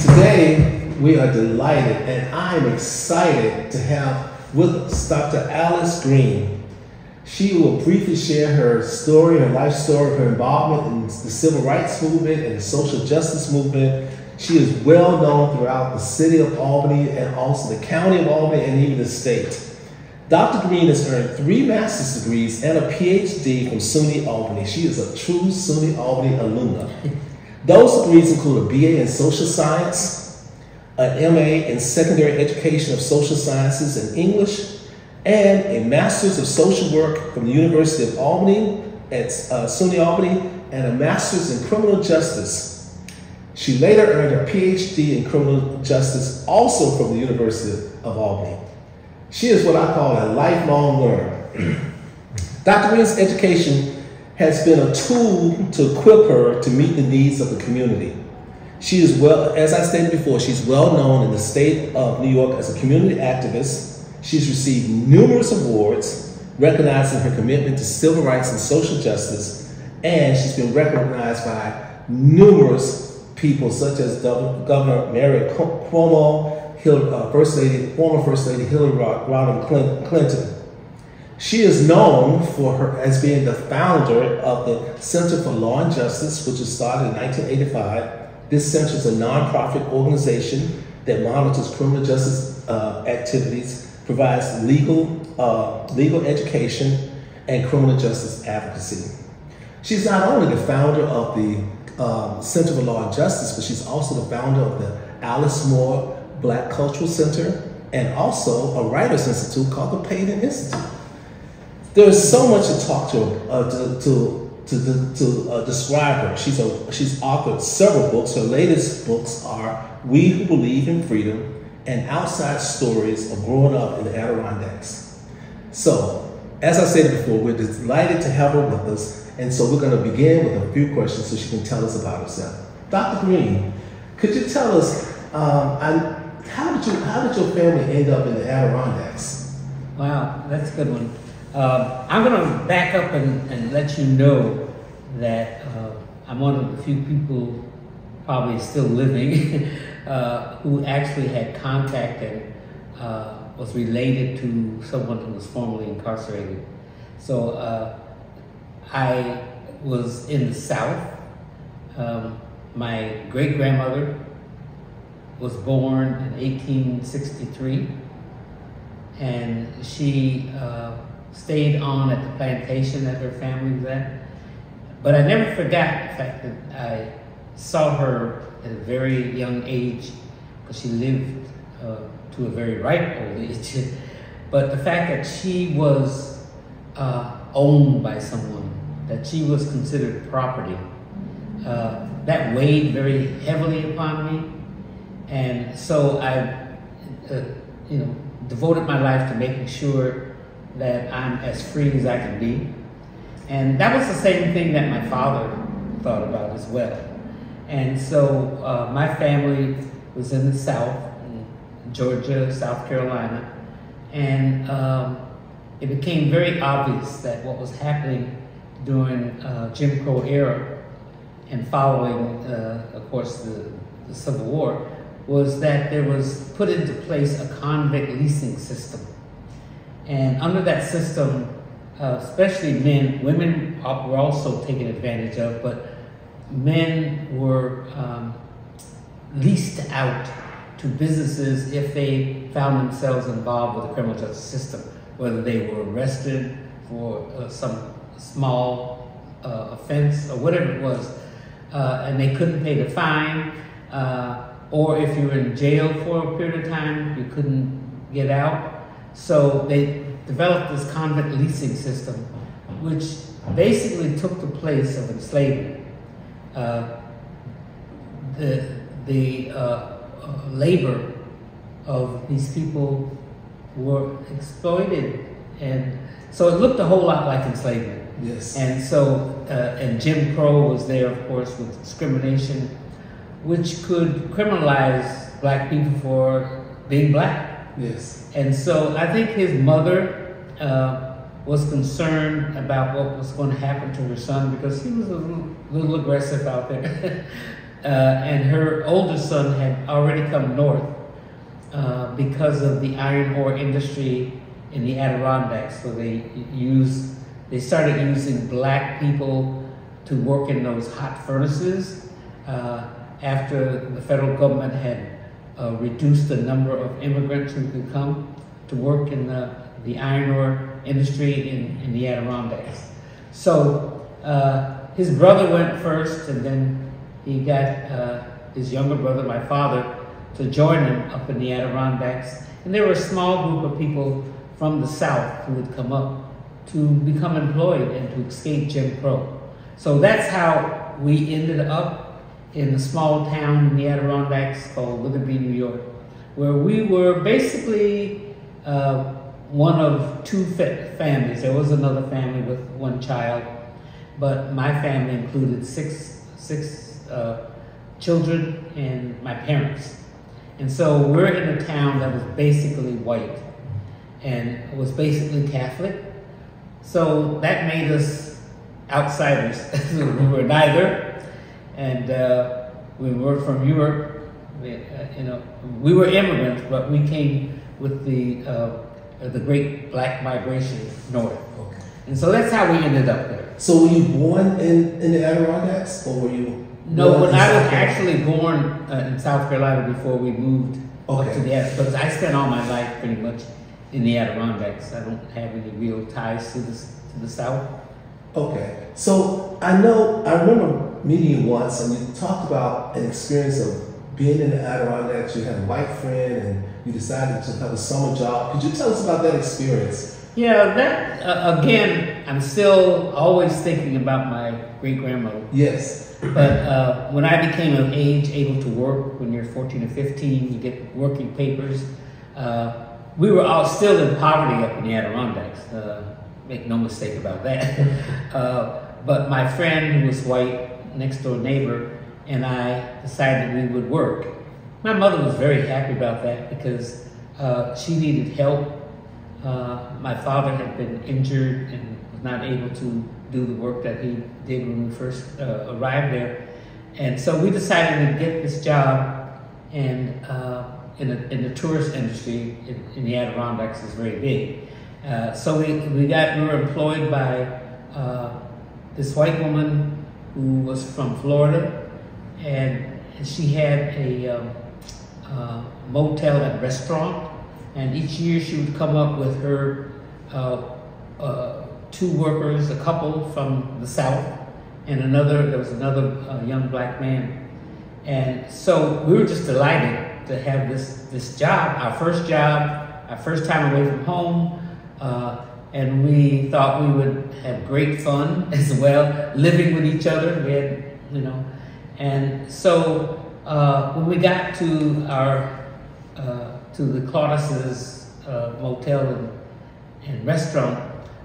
Today, we are delighted and I'm excited to have with us Dr. Alice Green. She will briefly share her story, her life story, her involvement in the civil rights movement and the social justice movement. She is well known throughout the city of Albany and also the county of Albany and even the state. Dr. Green has earned three master's degrees and a PhD from SUNY Albany. She is a true SUNY Albany alumna. Those degrees include a BA in social science, an MA in secondary education of social sciences and English, and a master's of social work from the University of Albany at uh, SUNY Albany, and a master's in criminal justice. She later earned a PhD in criminal justice also from the University of Albany. She is what I call a lifelong learner. Dr. Green's education has been a tool to equip her to meet the needs of the community. She is well, as I stated before, she's well known in the state of New York as a community activist. She's received numerous awards recognizing her commitment to civil rights and social justice, and she's been recognized by numerous people such as Governor Mario Cuomo, uh, First Lady, former First Lady Hillary Rodham Clinton. She is known for her as being the founder of the Center for Law and Justice, which was started in 1985. This center is a nonprofit organization that monitors criminal justice uh, activities, provides legal uh, legal education, and criminal justice advocacy. She's not only the founder of the um, Center for Law and Justice, but she's also the founder of the Alice Moore Black Cultural Center, and also a Writers Institute called the Payton Institute. There's so much to talk to uh, to, to, to, to uh, describe her. She's, a, she's authored several books. Her latest books are We Who Believe in Freedom and Outside Stories of Growing Up in the Adirondacks. So, as I said before, we're delighted to have her with us, and so we're going to begin with a few questions so she can tell us about herself. Dr. Green, could you tell us, um, I, how did you how did your family end up in the Adirondacks? Wow, that's a good one. Uh, I'm going to back up and, and let you know that uh, I'm one of the few people, probably still living, uh, who actually had contact and uh, was related to someone who was formerly incarcerated. So uh, I was in the South. Um, my great grandmother was born in 1863, and she uh, stayed on at the plantation that her family was at. But I never forgot the fact that I saw her at a very young age, because she lived uh, to a very ripe old age. but the fact that she was uh, owned by someone, that she was considered property, uh, that weighed very heavily upon me. And so I, uh, you know, devoted my life to making sure that I'm as free as I can be. And that was the same thing that my father thought about as well. And so uh, my family was in the South, in Georgia, South Carolina, and um, it became very obvious that what was happening during uh, Jim Crow era and following, uh, of course, the, the Civil War was that there was put into place a convict leasing system. And under that system, uh, especially men, women were also taken advantage of, but men were um, leased out to businesses if they found themselves involved with the criminal justice system, whether they were arrested for uh, some small uh, offense or whatever it was, uh, and they couldn't pay the fine. Uh, or if you were in jail for a period of time, you couldn't get out. So they developed this convict leasing system, which basically took the place of enslavement. Uh, the the uh, uh, labor of these people were exploited, and so it looked a whole lot like enslavement. Yes. And so, uh, and Jim Crow was there, of course, with discrimination which could criminalize black people for being black. Yes. And so I think his mother uh, was concerned about what was going to happen to her son because he was a little, little aggressive out there. uh, and her older son had already come north uh, because of the iron ore industry in the Adirondacks. So they used, they started using black people to work in those hot furnaces uh, after the federal government had uh, reduced the number of immigrants who could come to work in the, the iron ore industry in, in the Adirondacks. So uh, his brother went first, and then he got uh, his younger brother, my father, to join him up in the Adirondacks. And there were a small group of people from the South who would come up to become employed and to escape Jim Crow. So that's how we ended up in a small town in the Adirondacks called Witherbee, New York, where we were basically uh, one of two fa- families. There was another family with one child, but my family included six, six uh, children and my parents. And so we're in a town that was basically white and was basically Catholic. So that made us outsiders. we were neither, and uh, we were from Europe. We, uh, you know, we were immigrants, but we came with the uh, the Great Black Migration north. Okay. And so that's how we ended up there. So were you born in, in the Adirondacks, or were you? No, when I was actually born uh, in South Carolina before we moved up to the Adirondacks. because I spent all my life pretty much in the Adirondacks. I don't have any real ties to the to the South. Okay. So I know I remember meeting you once, and you talked about an experience of being in the Adirondacks. You had a white friend, and you decided to have a summer job. Could you tell us about that experience? Yeah, that uh, again, I'm still always thinking about my great grandmother. Yes. But uh, when I became of age, able to work, when you're 14 or 15, you get working papers. Uh, we were all still in poverty up in the Adirondacks. Uh, make no mistake about that. uh, but my friend, who was white, next door neighbor, and I decided we would work. My mother was very happy about that because uh, she needed help. Uh, my father had been injured and was not able to do the work that he did when we first uh, arrived there. And so we decided to get this job and uh, in, the, in the tourist industry in, in the Adirondacks is very big. Uh, so we, we got we were employed by uh, this white woman who was from Florida, and she had a um, uh, motel and restaurant. And each year she would come up with her uh, uh, two workers, a couple from the south, and another. There was another uh, young black man, and so we were just delighted to have this this job, our first job, our first time away from home, uh, and we thought we would have great fun as well, living with each other. We had, you know, and so uh, when we got to our uh, to the Claudius's uh, motel and, and restaurant,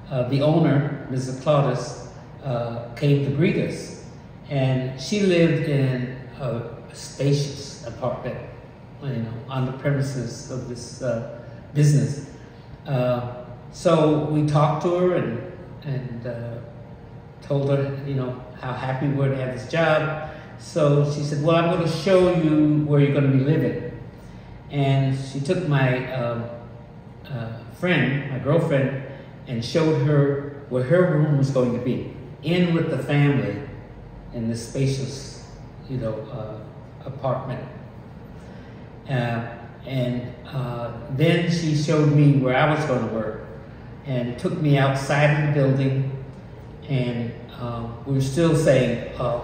uh, the owner, Mrs. Claudius, uh, came to greet us, and she lived in a spacious apartment, you know, on the premises of this uh, business. Uh, so we talked to her and and uh, told her, you know, how happy we were to have this job. So she said, "Well, I'm going to show you where you're going to be living." And she took my um, uh, friend, my girlfriend, and showed her where her room was going to be, in with the family, in this spacious, you know, uh, apartment. Uh, and uh, then she showed me where I was going to work, and took me outside of the building, and um, we were still saying, uh,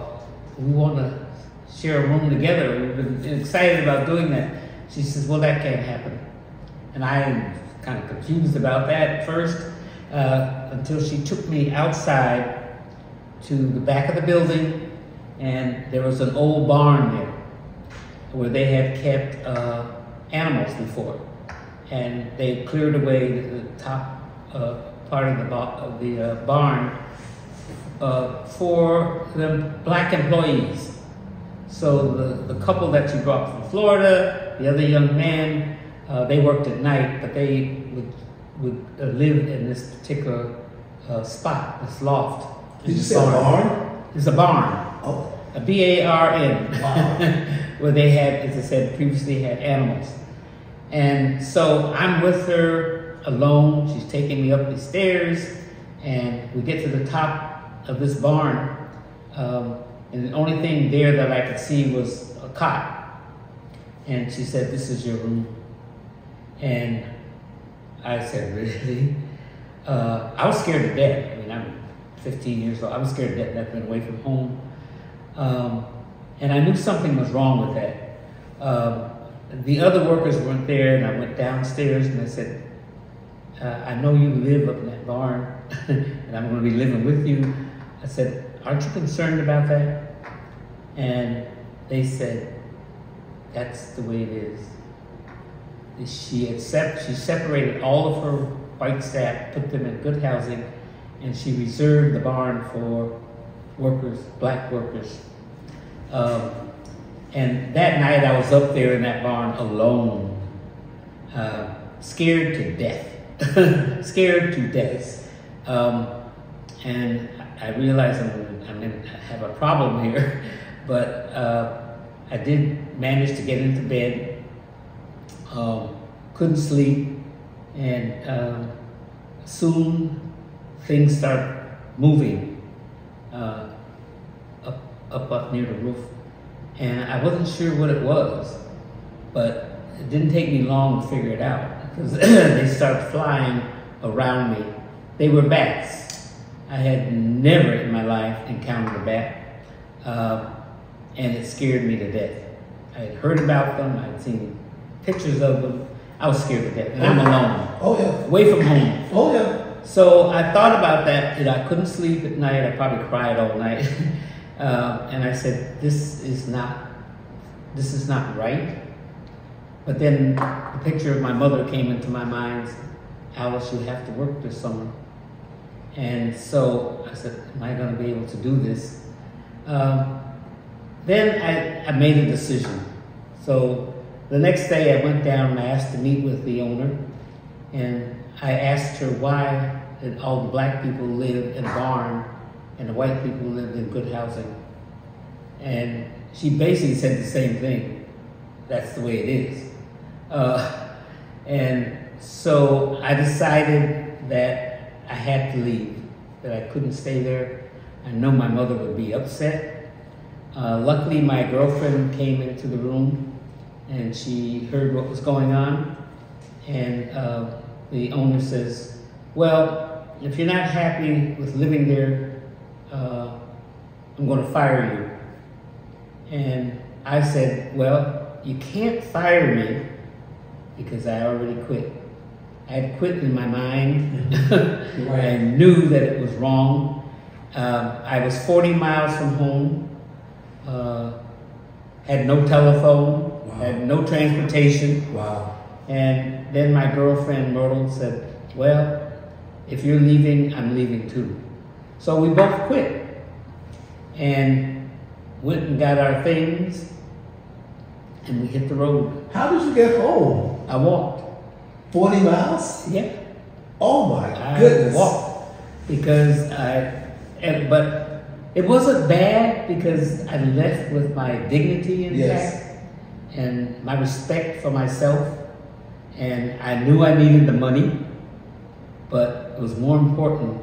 we want to share a room together. We've been excited about doing that. She says, well, that can't happen. And I'm kind of confused about that at first uh, until she took me outside to the back of the building, and there was an old barn there where they had kept uh, animals before. And they cleared away the, top part of the, of the uh, barn uh, for the black employees. So the, the couple that you brought from Florida, the other young man, uh, they worked at night, but they would, would uh, live in this particular uh, spot, this loft. Did you say a barn? It's a barn. Oh. a B A R N, Wow. where they had, as I said previously, had animals. And so I'm with her alone. She's taking me up the stairs, and we get to the top of this barn. Um, and the only thing there that I could see was a cot. And she said, This is your room. And I said, Really? Uh, I was scared to death. I mean, I'm 15 years old. I was scared to death. I've been away from home. Um, and I knew something was wrong with that. Um, the other workers weren't there, and I went downstairs and I said, uh, I know you live up in that barn, and I'm going to be living with you. I said, Aren't you concerned about that? And they said, That's the way it is. She accept, she separated all of her white staff, put them in good housing, and she reserved the barn for workers, black workers. Um, and that night I was up there in that barn alone, uh, scared to death, scared to death. Um, and I realized I'm, I'm in, I have a problem here, but uh, I did manage to get into bed. Um, couldn't sleep, and um, soon things start moving uh, up, up up near the roof, and I wasn't sure what it was, but it didn't take me long to figure it out because they started flying around me. They were bats. I had never in my life encountered a bat, uh, and it scared me to death. I had heard about them. I had seen pictures of them. I was scared to death, and I'm alone, Oh yeah. away from home. Oh yeah. So I thought about that, and I couldn't sleep at night. I probably cried all night, uh, and I said, "This is not, this is not right." But then the picture of my mother came into my mind. Alice, you have to work this summer, and so I said, "Am I going to be able to do this?" Um, then I, I made a decision. So the next day I went down and I asked to meet with the owner, and I asked her why all the black people live in a barn and the white people lived in good housing. And she basically said the same thing. That's the way it is. Uh, and so I decided that I had to leave, that I couldn't stay there. I know my mother would be upset. Uh, luckily, my girlfriend came into the room and she heard what was going on. And uh, the owner says, Well, if you're not happy with living there, uh, I'm going to fire you. And I said, Well, you can't fire me because I already quit. I had quit in my mind. I knew that it was wrong. Um, I was 40 miles from home, uh, had no telephone, Wow. had no transportation. Wow. And then my girlfriend Myrtle said, Well, if you're leaving, I'm leaving too. So we both quit and went and got our things and we hit the road. How did you get home? I walked. 40 miles? Yeah. Oh my I goodness. walked because I, and, but it wasn't bad because I left with my dignity intact Yes. and my respect for myself, and I knew I needed the money, but it was more important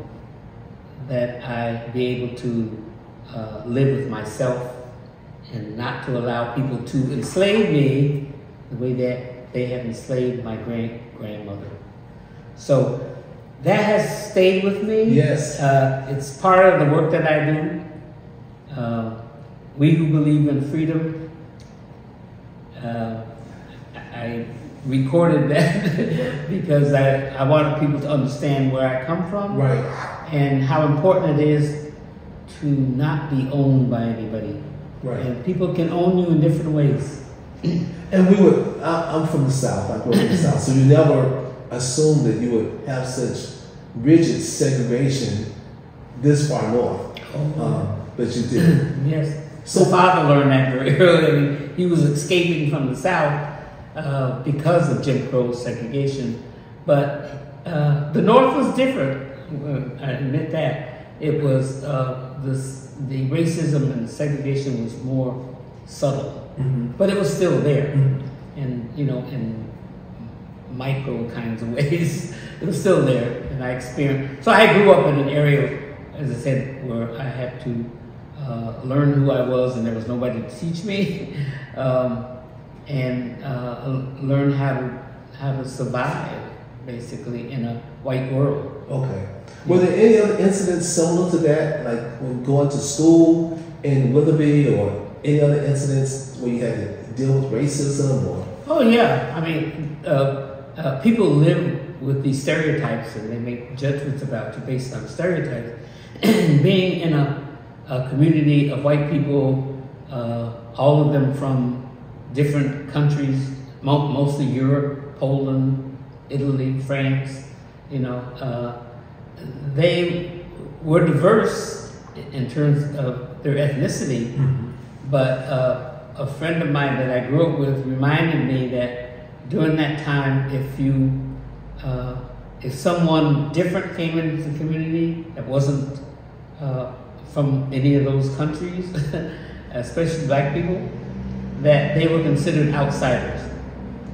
that I be able to uh, live with myself and not to allow people to enslave me the way that they have enslaved my grand grandmother. So that has stayed with me. Yes. Uh, it's part of the work that I do. Uh, we who believe in freedom. Uh, I recorded that because I, I wanted people to understand where I come from Right. and how important it is to not be owned by anybody. Right. And people can own you in different ways. And we would, I, I'm from the South, I grew up in the South, so you never assumed that you would have such rigid segregation this far north. Um, but you did. Yes. So- father learned that very early. I mean, he was escaping from the South uh, because of Jim Crow segregation. But uh, the North was different. uh, I admit that. it was uh, this, the racism and segregation was more subtle, Mhm. but it was still there, Mhm. and you know, in micro kinds of ways, it was still there, and I experienced. So I grew up in an area, as I said, where I had to uh, learn who I was, and there was nobody to teach me, um, and uh, learn how to how to survive, basically, in a white world. Okay. Were there any other incidents similar to that, like when going to school in Witherbee, or any other incidents where you had to deal with racism, or? Oh yeah, I mean, uh, uh, people live with these stereotypes, and they make judgments about you based on stereotypes. Being in a, a community of white people, uh, all of them from different countries, mo- mostly Europe, Poland, Italy, France, you know, uh, they were diverse in terms of their ethnicity, but uh, a friend of mine that I grew up with reminded me that during that time, if you, uh, if someone different came into the community that wasn't uh, from any of those countries, especially black people, that they were considered outsiders.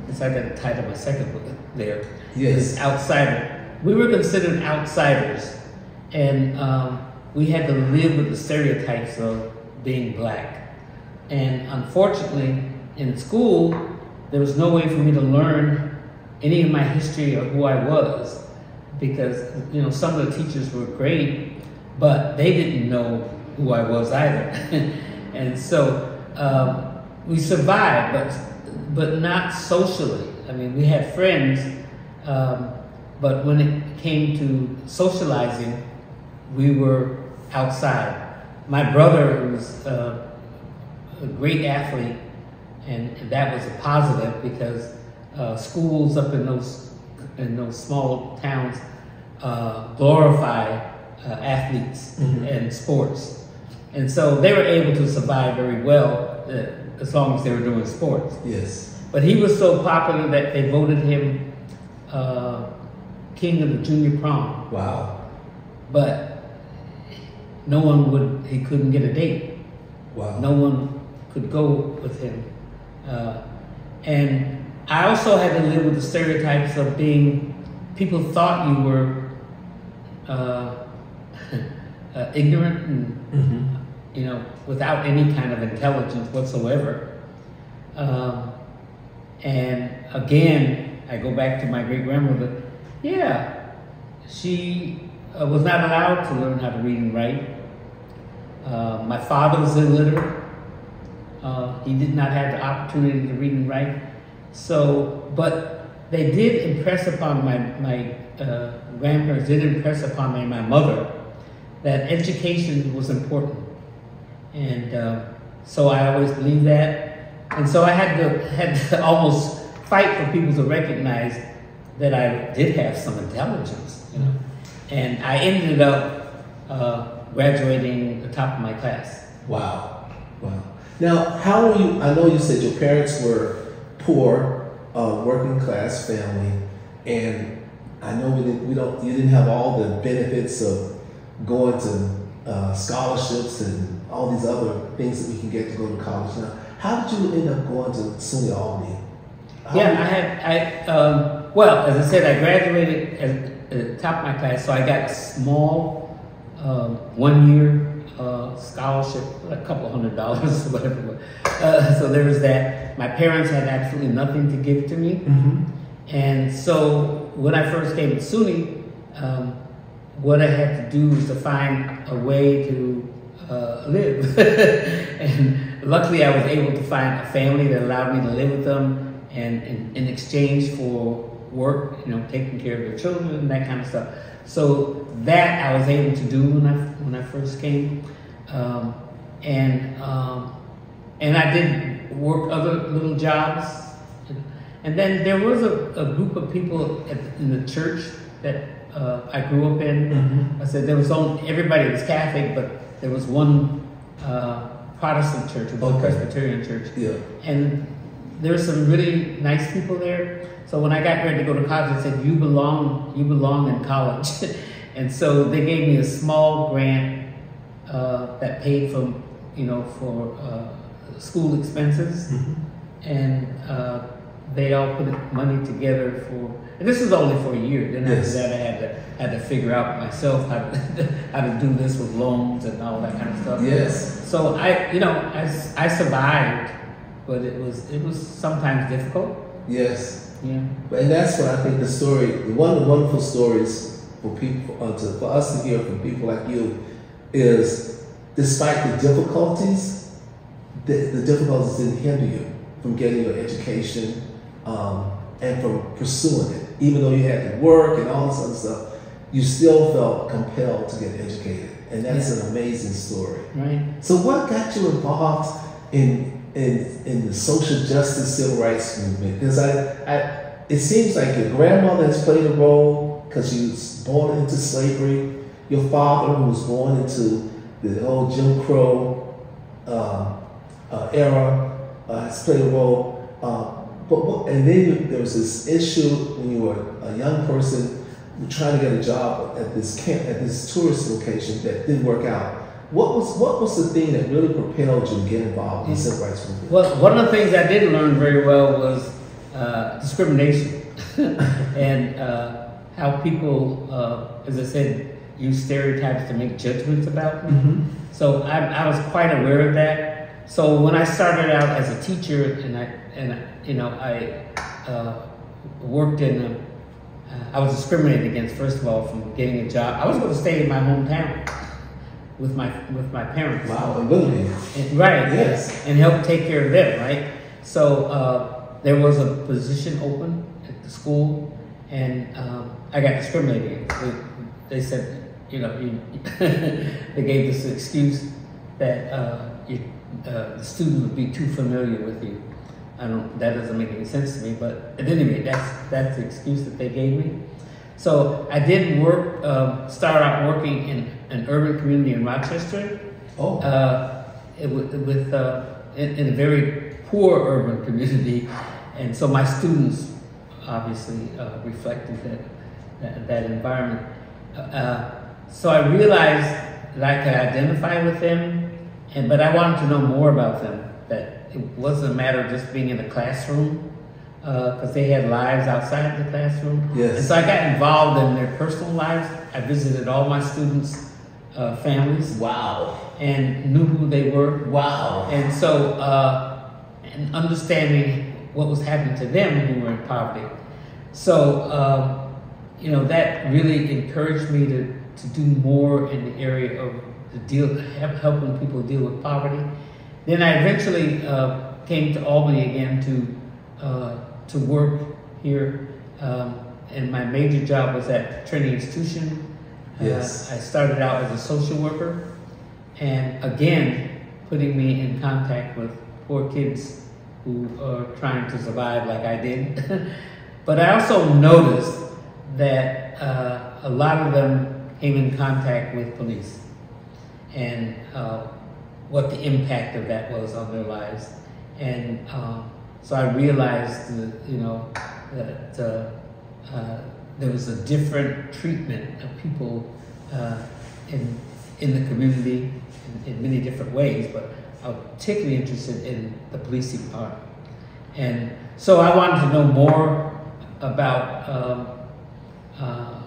It's like the title of my second book there. Yes. Outsider. We were considered outsiders, and um, we had to live with the stereotypes of being black. And unfortunately, in school, there was no way for me to learn any of my history or who I was because you know some of the teachers were great, but they didn't know who I was either. and so um, we survived, but but not socially. I mean, we had friends, um, but when it came to socializing, we were outside. My brother was uh, a great athlete, and that was a positive because uh, schools up in those in those small towns uh, glorify uh, athletes Mhm. and sports, and so they were able to survive very well uh, as long as they were doing sports. yes. But he was so popular that they voted him uh, king of the junior prom. Wow. But no one would, he couldn't get a date. Wow. No one could go with him. Uh, and I also had to live with the stereotypes of being, people thought you were uh, uh, ignorant and Mhm. you know, without any kind of intelligence whatsoever. Um, and again, I go back to my great grandmother. Yeah, she uh, was not allowed to learn how to read and write. Uh, my father was illiterate. Uh, he did not have the opportunity to read and write. So, but they did impress upon my, my uh, grandparents, did impress upon me, my mother, that education was important. And uh, so I always believed that. And so I had to, had to almost fight for people to recognize that I did have some intelligence, you know. And I ended up uh, graduating the top of my class. Wow. Wow. Now, how were you? I know you said your parents were poor, uh, working class family, and I know we didn't. We don't. You didn't have all the benefits of going to uh, scholarships and all these other things that we can get to go to college. Now, how did you end up going to SUNY Albany? How Yeah, I had, I, um, well, as I said, I graduated at, at the top of my class, so I got a small, um, one year, uh, scholarship, a couple hundred dollars whatever. Uh, so there was that. My parents had absolutely nothing to give to me. Mhm. And so when I first came to SUNY, um, what I had to do was to find a way to uh, live. and luckily, I was able to find a family that allowed me to live with them and in, in exchange for work, you know, taking care of their children and that kind of stuff. So that I was able to do when I, when I first came. Um, and, um, and I did work other little jobs and then there was a, a group of people at, in the church that uh, I grew up in. Mhm. I said there was only everybody was Catholic, but there was one uh, Protestant church, a Okay. Presbyterian church, Yeah. and there were some really nice people there. So when I got ready to go to college, I said, "You belong, you belong in college," and so they gave me a small grant uh, that paid for, you know, for uh, school expenses, and uh, they all put money together for. And this is only for a year. Then Yes. after that, I had to had to figure out myself how to how to do this with loans and all that kind of stuff. Yes. So I, you know, I, I survived, but it was it was sometimes difficult. Yes. Yeah. And that's what I think the story, the one of the wonderful stories for people, uh, to, for us to hear from people like you, is despite the difficulties, the, the difficulties didn't hinder you from getting your education um, and from pursuing it. Even though you had to work and all this other stuff, you still felt compelled to get educated. And that's an amazing story. Right. So, what got you involved in in in the social justice civil rights movement? Because I, I, it seems like your grandmother has played a role because she was born into slavery. Your father, who was born into the whole Jim Crow uh, uh, era, uh, has played a role. Uh, but and then there was this issue when you were a young person trying to get a job at this camp at this tourist location that didn't work out. What was what was the thing that really propelled you to get involved in the civil rights movement? Well, one of the things I didn't learn very well was uh, discrimination and uh, how people, uh, as I said, use stereotypes to make judgments about me. So I, I was quite aware of that. So when I started out as a teacher, and I and you know I uh, worked in, a, uh, I was discriminated against first of all from getting a job. I was going to stay in my hometown with my with my parents. Wow, and right. Yes. And help take care of them. Right. So uh, there was a position open at the school, and um, I got discriminated against. They, they said, you know, you, they gave this excuse that uh, you, uh, the student would be too familiar with you. I don't. That doesn't make any sense to me. But at any rate, that's that's the excuse that they gave me. So I did work. Um, start out working in an urban community in Rochester Oh, uh, it, with, with uh, in, in a very poor urban community, and so my students obviously uh, reflected that, that that environment. Uh, so I realized that I could identify with them, and but I wanted to know more about them. That it wasn't a matter of just being in the classroom, because they had lives outside the classroom. Yes. And so I got involved in their personal lives. I visited all my students' uh, families wow, and knew who they were. wow. And so, uh, and understanding what was happening to them who were in poverty. So, um, you know, that really encouraged me to, to do more in the area of the deal, helping people deal with poverty. Then I eventually uh, came to Albany again to uh, to work here, um, and my major job was at Trinity Institution. Uh, Yes. I started out as a social worker, and again, putting me in contact with poor kids who are trying to survive like I did. but I also noticed that uh, a lot of them came in contact with police and uh, what the impact of that was on their lives. And um, so I realized, that, you know, that uh, uh, there was a different treatment of people uh, in in the community in, in many different ways. But I was particularly interested in the policing part, and so I wanted to know more about um, uh,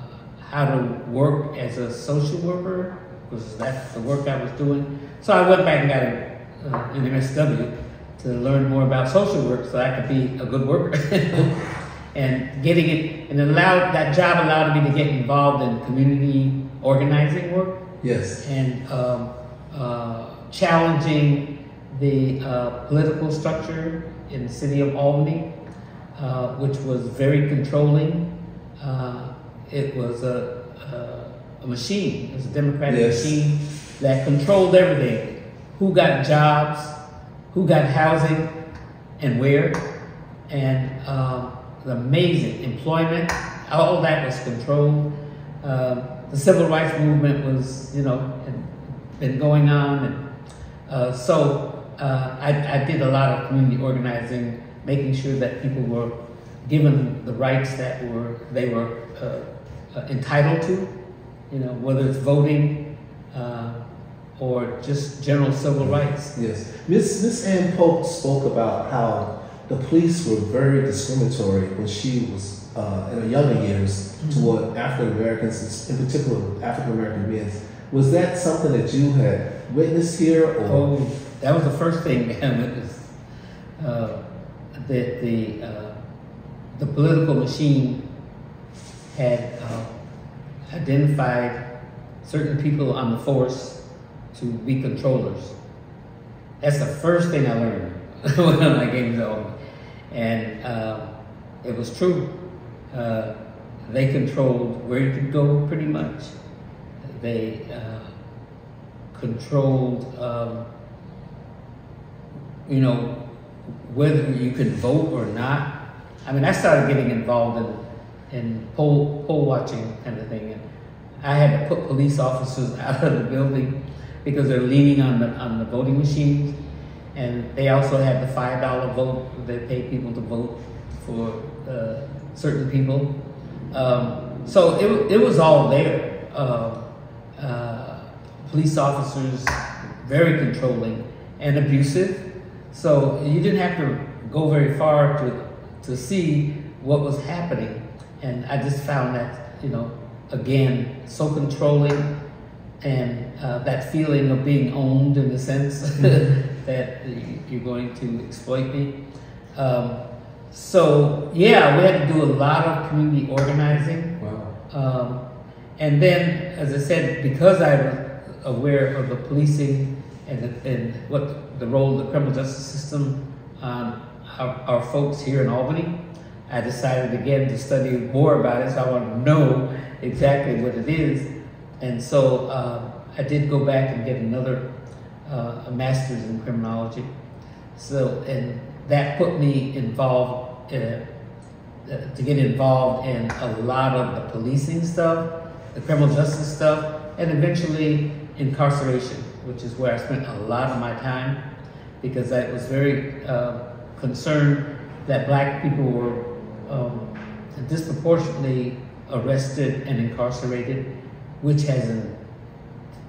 how to work as a social worker because that's the work I was doing. So I went back and got a, uh, an MSW to learn more about social work so I could be a good worker. and getting it, and allowed that job allowed me to get involved in community organizing work Yes. and um, uh, challenging the uh, political structure in the city of Albany, uh, which was very controlling. Uh, it was a, a, a machine, it was a democratic Yes. machine that controlled everything who got jobs, who got housing, and where. And um, amazing employment, all that was controlled. Um, the civil rights movement was, you know, had been going on, and uh, so uh, I, I did a lot of community organizing, making sure that people were given the rights that were they were uh, uh, entitled to, you know, whether it's voting uh, or just general civil rights. Yes. Miss Miss Ann Polk spoke about how the police were very discriminatory when she was uh, in her younger years Mm-hmm. toward African Americans, in particular African American men. Was that something that you had witnessed here, or Oh, that was the first thing I witnessed. Uh, that the uh, the political machine had uh, identified certain people on the force to be controllers. That's the first thing I learned when I came to Albany, and uh, it was true. Uh, they controlled where you could go, pretty much. They uh, controlled, um, you know, whether you could vote or not. I mean, I started getting involved in, in poll, poll watching kind of thing. And I had to put police officers out of the building because they're leaning on the, on the voting machines. And they also had the $5 vote, they pay people to vote for uh, certain people. Um, so it, it was all there. Uh, uh, police officers, very controlling and abusive. So you didn't have to go very far to, to see what was happening. And I just found that, you know, again, so controlling and uh, that feeling of being owned in the sense that you're going to exploit me. Um, so, yeah, we had to do a lot of community organizing. wow? Um, and then, as I said, because I was aware of the policing and, the, and what the role of the criminal justice system on our, our folks here in Albany, I decided again to study more about it. So I want to know exactly what it is. And so uh, I did go back and get another uh, a master's in criminology. So, and that put me involved, uh, uh, to get involved in a lot of the policing stuff, the criminal justice stuff, and eventually incarceration, which is where I spent a lot of my time because I was very uh, concerned that black people were um, disproportionately arrested and incarcerated, which has an,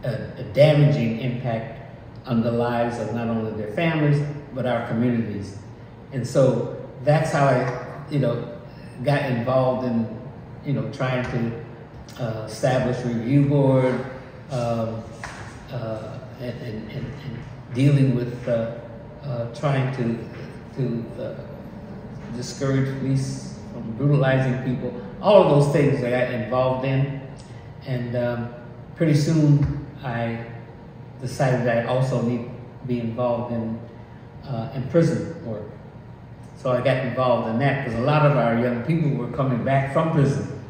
a, a damaging impact on the lives of not only their families but our communities. And so that's how I, you know, got involved in, you know, trying to uh, establish review board um, uh, and, and, and, and dealing with uh, uh, trying to to uh, discourage police from brutalizing people. All of those things I got involved in, and um, pretty soon I decided I also need to be involved in uh, in prison work. So I got involved in that because a lot of our young people were coming back from prison.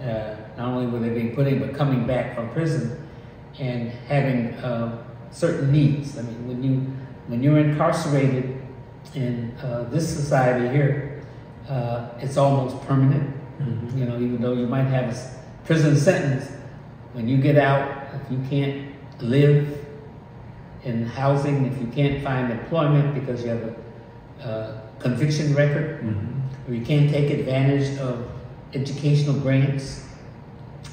Uh, not only were they being put in, but coming back from prison and having uh, certain needs. I mean, when you when you're incarcerated in uh, this society here, uh, it's almost permanent. Mm-hmm. You know, even though you might have a prison sentence, when you get out, if you can't live in housing, if you can't find employment because you have a uh, conviction record, Mm-hmm. or you can't take advantage of educational grants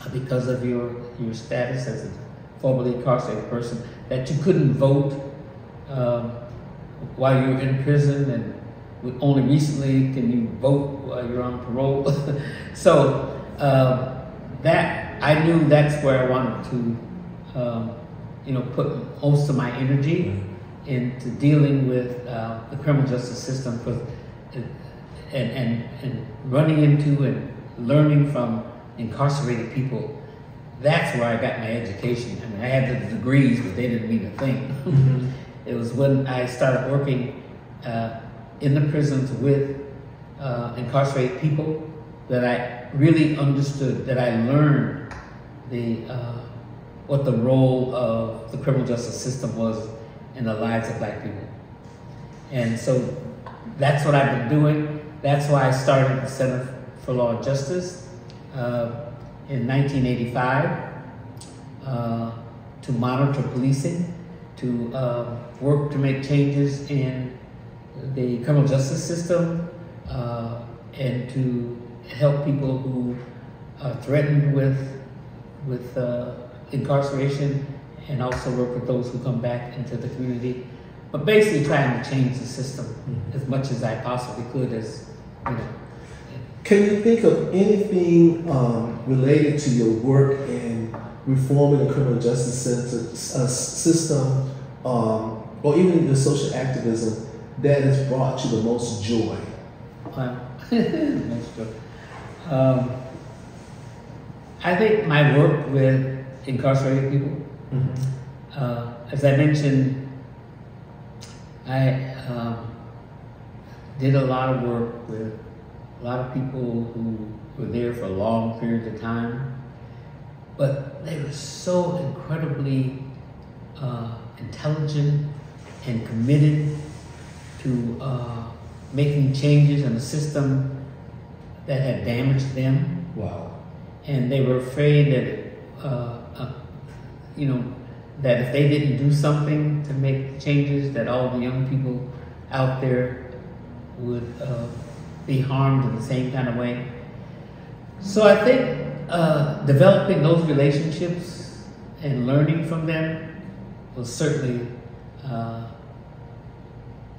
uh, because of your, your status as a formerly incarcerated person, that you couldn't vote um, while you were in prison, and only recently can you vote while you're on parole. so um, that I knew that's where I wanted to, um, you know, put most of my energy into dealing with uh, the criminal justice system, because and, and, and running into and learning from incarcerated people. That's where I got my education. I mean, I had the degrees, but they didn't mean a thing. it was when I started working uh, in the prisons with uh, incarcerated people that I really understood, that I learned the uh, what the role of the criminal justice system was in the lives of black people. And so that's what I've been doing. That's why I started the Center for Law and Justice uh, in 1985 uh, to monitor policing, to uh, work to make changes in the criminal justice system, uh, and to help people who are threatened with with uh, incarceration and also work with those who come back into the community. But basically trying to change the system Mhm. as much as I possibly could as, you know. Can you think of anything um, related to your work in reforming the criminal justice center, uh, system, um, or even your social activism that has brought you the most joy? Wow. That's. Um, I think my work with incarcerated people, uh, as I mentioned, I um, did a lot of work with a lot of people who were there for long periods of time, but they were so incredibly uh, intelligent and committed to uh, making changes in a system that had damaged them, Wow. and they were afraid that, uh, you know, that if they didn't do something to make changes, that all the young people out there would uh, be harmed in the same kind of way. So I think uh, developing those relationships and learning from them was certainly uh,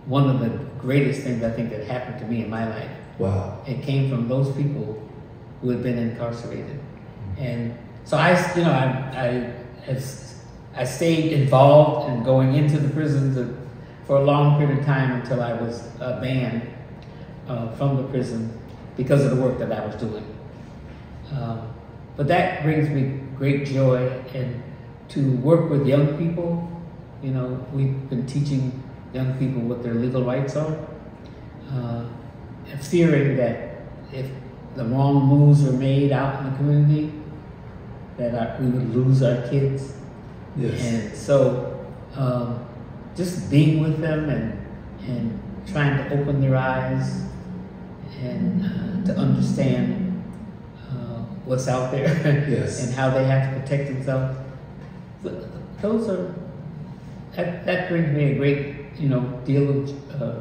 one of the greatest things I think that happened to me in my life. Wow. It came from those people who had been incarcerated, and so I, you know, I, I, I stayed involved in going into the prisons of- for a long period of time until I was uh, banned uh, from the prison because of the work that I was doing. Um, but that brings me great joy, and to work with young people, you know, we've been teaching young people what their legal rights are, uh, and fearing that if the wrong moves are made out in the community, that our, we would lose our kids. Yes. And so, um, just being with them and and trying to open their eyes and uh, to understand uh, what's out there Yes. and how they have to protect themselves. Those are that, that brings me a great you know deal of uh,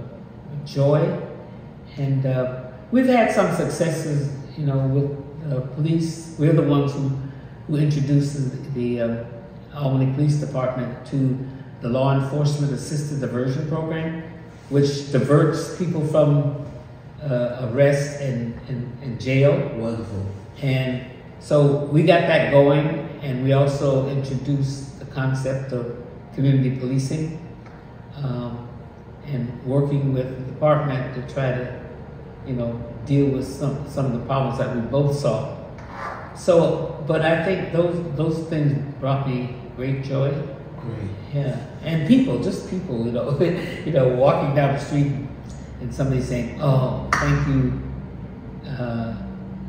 joy, and uh, we've had some successes. You know, with uh, police, we're the ones who who introduced the, the uh, Albany Police Department to the Law Enforcement Assisted Diversion Program, which diverts people from uh, arrest and, and, and jail. Wonderful. And so we got that going, and we also introduced the concept of community policing um, and working with the department to try to, you know, deal with some, some of the problems that we both saw. So, but I think those those things brought me great joy. Great. Yeah, and people, just people, you know, you know, walking down the street and somebody saying, "Oh, thank you, uh,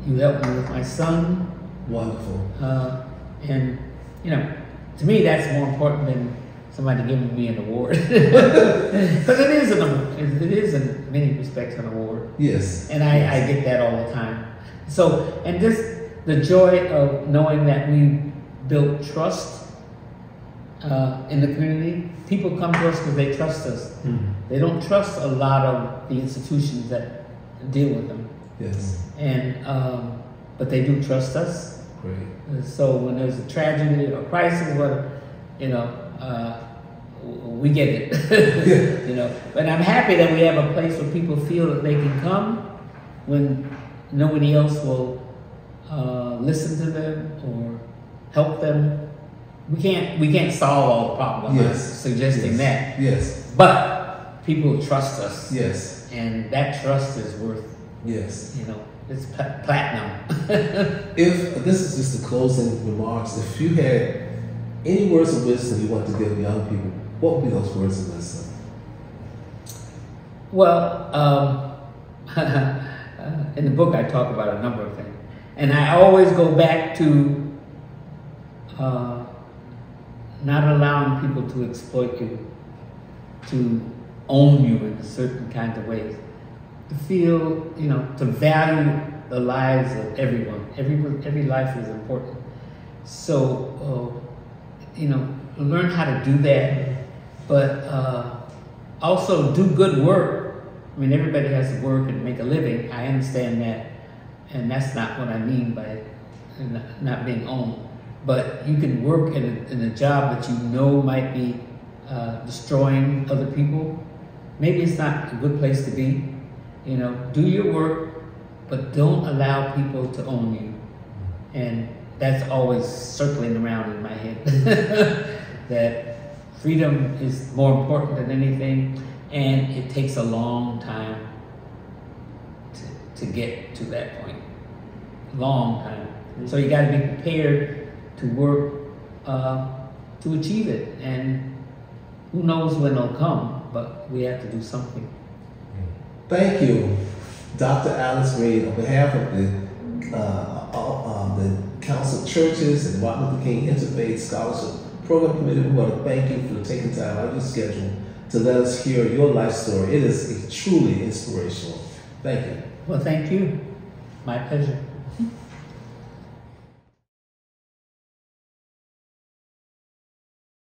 you helped me with my son," Wonderful. uh, and you know, to me, that's more important than somebody giving me an award, because it is an. It is in many respects an award, Yes. and I, I get that all the time. So, and just the joy of knowing that we built trust uh, in the community. People come to us because they trust us. Mhm. They don't trust a lot of the institutions that deal with them, Yes. and um, but they do trust us. Great. And so when there's a tragedy or crisis, what you know, uh, we get it. you know, but I'm happy that we have a place where people feel that they can come when nobody else will uh, listen to them or help them. We can't we can't solve all the problems. I'm not Yes. suggesting yes. that, Yes. but people trust us, Yes. and that trust is worth Yes. you know it's pla- platinum. If this is just the closing remarks, if you had any words of wisdom you want to give young people, what would be those words of wisdom? Well, um, uh, in the book, I talk about a number of things, and I always go back to uh, not allowing people to exploit you, to own you in a certain kind of ways, to feel, you know, to value the lives of everyone. Every every life is important. So, uh, you know, learn how to do that, but uh, also do good work. I mean, everybody has to work and make a living. I understand that, and that's not what I mean by not- being owned. but you can work in a, in a job that you know might be uh, destroying other people. Maybe it's not a good place to be. You know, do your work, but don't allow people to own you. And that's always circling around in my head. that freedom is more important than anything, and it takes a long time to, to get to that point. Long time. So you got to be prepared to work uh, to achieve it. And who knows when it'll come, but we have to do something. Thank you, Dr. Alice Green, on behalf of the, uh, uh, the Council of Churches and Martin Luther King Interfaith Scholarship Program Committee. We want to thank you for taking time out of your schedule to let us hear your life story. It is truly inspirational. Thank you. Well, thank you. My pleasure.